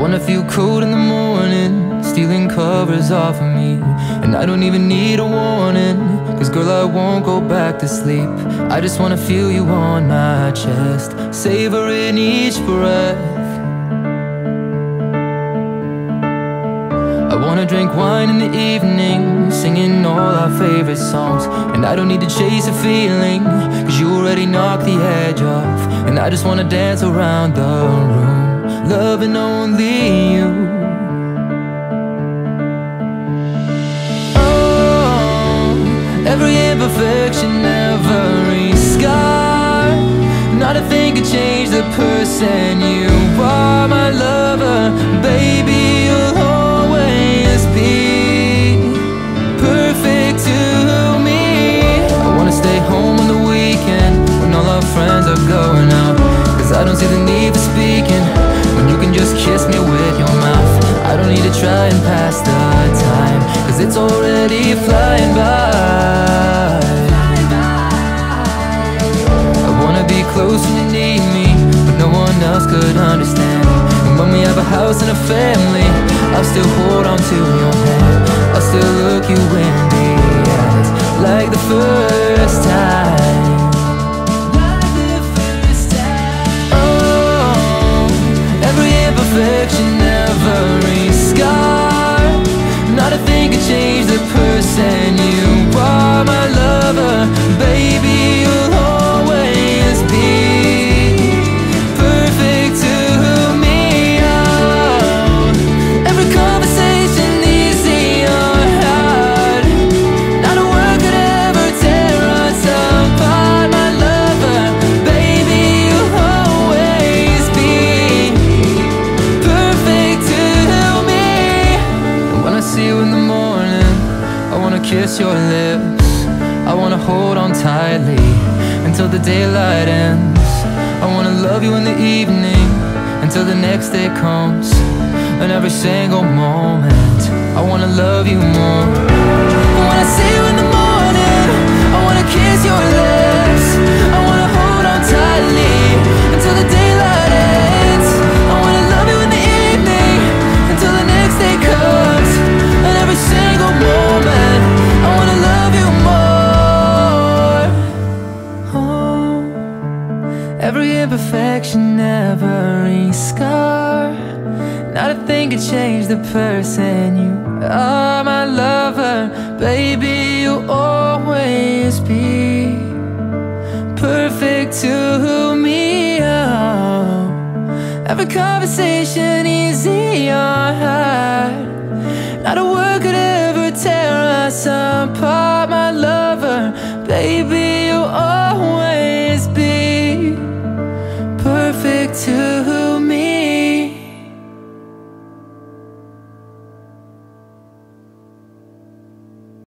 wanna feel cold in the morning, stealing covers off of me. And I don't even need a warning, cause girl, I won't go back to sleep. I just wanna feel you on my chest, savoring each breath. I wanna drink wine in the evening, singing all our favorite songs. And I don't need to chase a feeling, cause you already knocked the edge off. And I just wanna dance around the room, loving only you. Oh, every imperfection, every scar. Not a thing could change the person you are, it's already flying by. I wanna be close when you need me, but no one else could understand. And when we have a house and a family, I'll still hold on to your hand. In the morning, I wanna kiss your lips. I wanna hold on tightly until the daylight ends. I wanna love you in the evening until the next day comes. And every single moment, I wanna love you more. When I see you in the morning, imperfection, every scar. Not a thing could change the person you are, my lover. Baby, you'll always be perfect to me. Oh. Every conversation easy or